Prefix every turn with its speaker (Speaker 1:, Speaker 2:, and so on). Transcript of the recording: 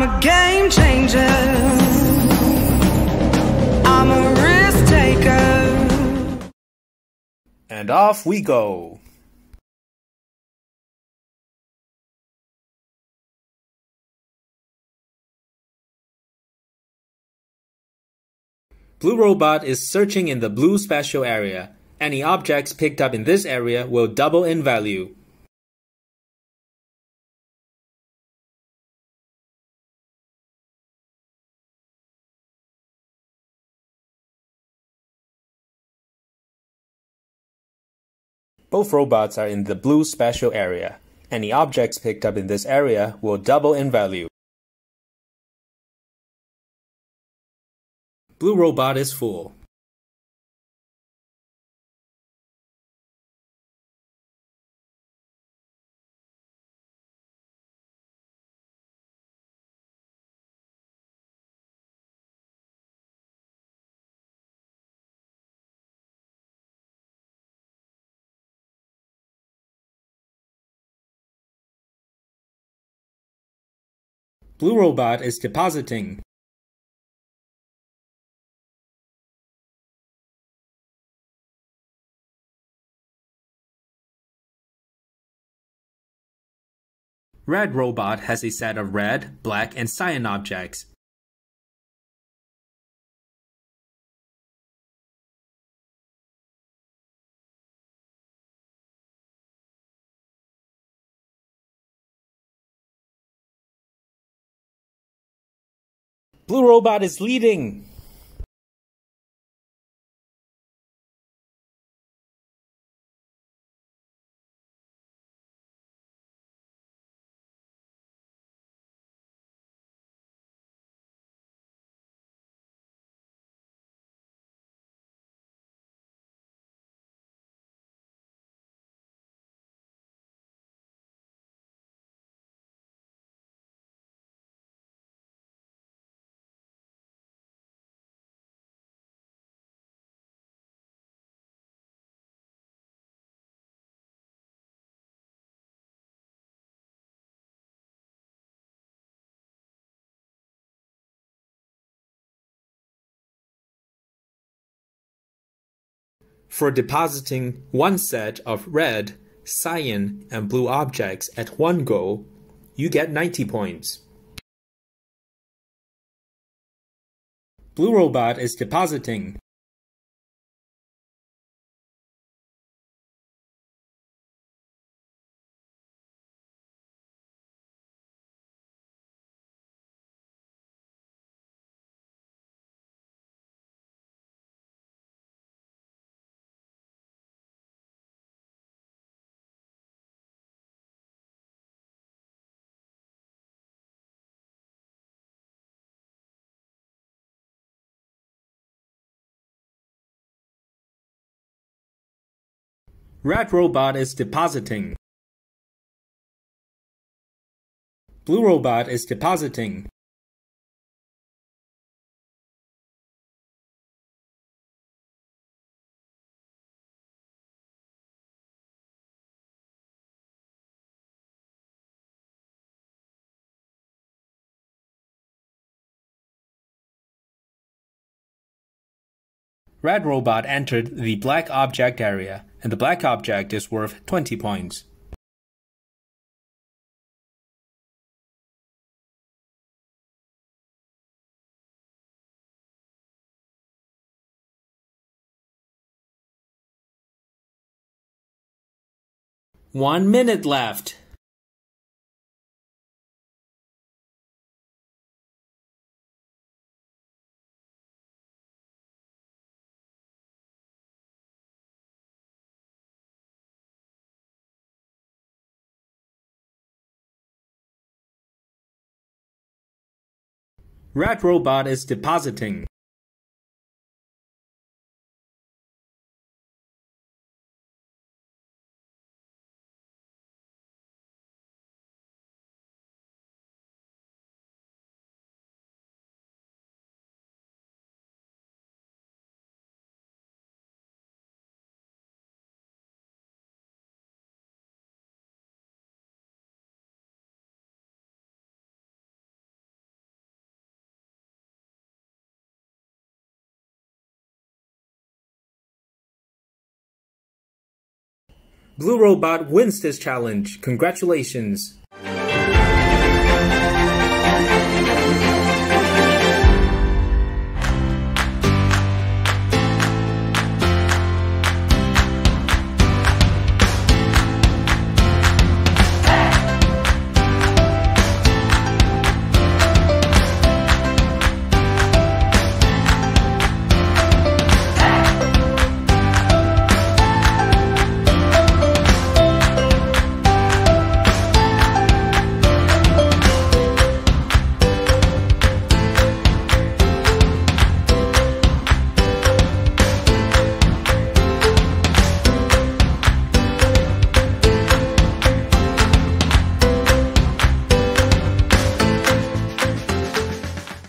Speaker 1: I'm a game changer. I'm a risk taker.
Speaker 2: And off we go. Blue Robot is searching in the blue special area. Any objects picked up in this area will double in value. Both robots are in the blue special area. Any objects picked up in this area will double in value. Blue robot is full. Blue robot is depositing. Red robot has a set of red, black, and cyan objects. Blue robot is leading. For depositing one set of red, cyan, and blue objects at one go, you get 90 points. Blue robot is depositing. Red robot is depositing. Blue robot is depositing. Red robot entered the black object area, and the black object is worth 20 points. One minute left. Red robot is depositing. Blue Robot wins this challenge. Congratulations.